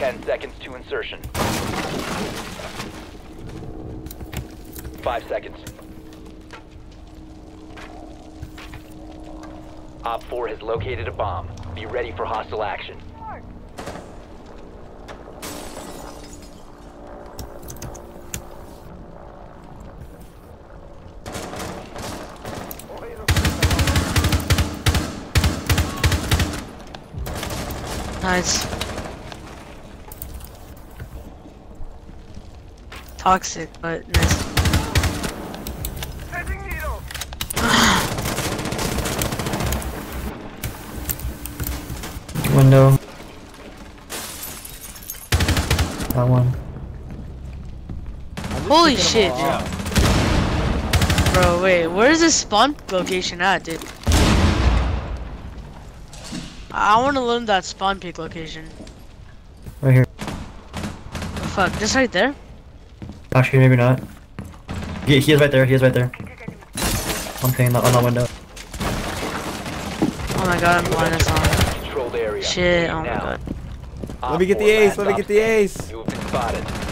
10 seconds to insertion. 5 seconds. Op 4 has located a bomb. Be ready for hostile action. Nice. Toxic, but nice. Window. That one. Holy shit, dude. Bro, wait, where's the spawn location at, dude? I want to learn that spawn peek location. Right here. Oh, fuck, just right there? Actually, maybe not. He, he is right there. He is right there. I'm paying on that window. Oh my god, I'm blind as hell. Controlled. Shit, oh my god. Let me get the ace, let me get the ace. You have been spotted.